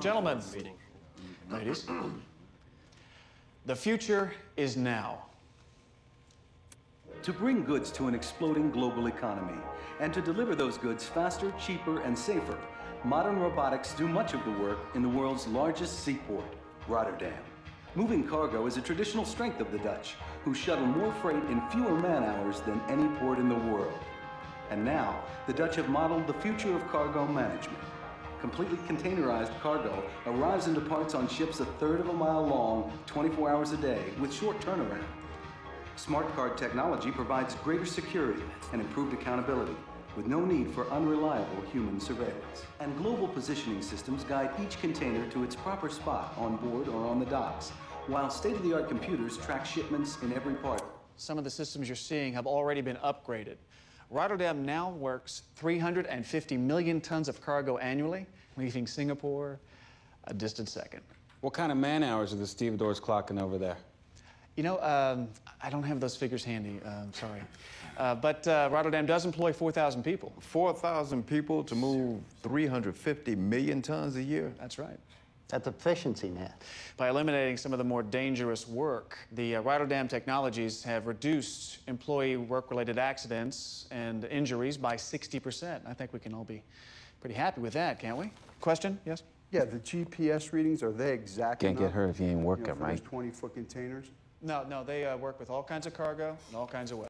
Gentlemen, ladies, the future is now. To bring goods to an exploding global economy and to deliver those goods faster, cheaper, and safer, modern robotics do much of the work in the world's largest seaport, Rotterdam. Moving cargo is a traditional strength of the Dutch, who shuttle more freight in fewer man hours than any port in the world. And now, the Dutch have modeled the future of cargo management. Completely containerized cargo arrives and departs on ships a third of a mile long, 24 hours a day, with short turnaround. Smart card technology provides greater security and improved accountability with no need for unreliable human surveillance. And global positioning systems guide each container to its proper spot on board or on the docks, while state-of-the-art computers track shipments in every part. Some of the systems you're seeing have already been upgraded. Rotterdam now works 350 million tons of cargo annually, leaving Singapore a distant second. What kind of man hours are the stevedores clocking over there? You know, um, I don't have those figures handy, uh, I'm sorry. Uh, but uh, Rotterdam does employ 4,000 people. 4,000 people to move 350 million tons a year? That's right. That's efficiency, man. By eliminating some of the more dangerous work, the uh, Rotterdam technologies have reduced employee work-related accidents and injuries by 60%. I think we can all be pretty happy with that, can't we? Question? Yes? Yeah, the GPS readings, are they exactly? Can't get hurt if you ain't you know, working, right? 20-foot containers? No, no, they uh, work with all kinds of cargo and all kinds of weather.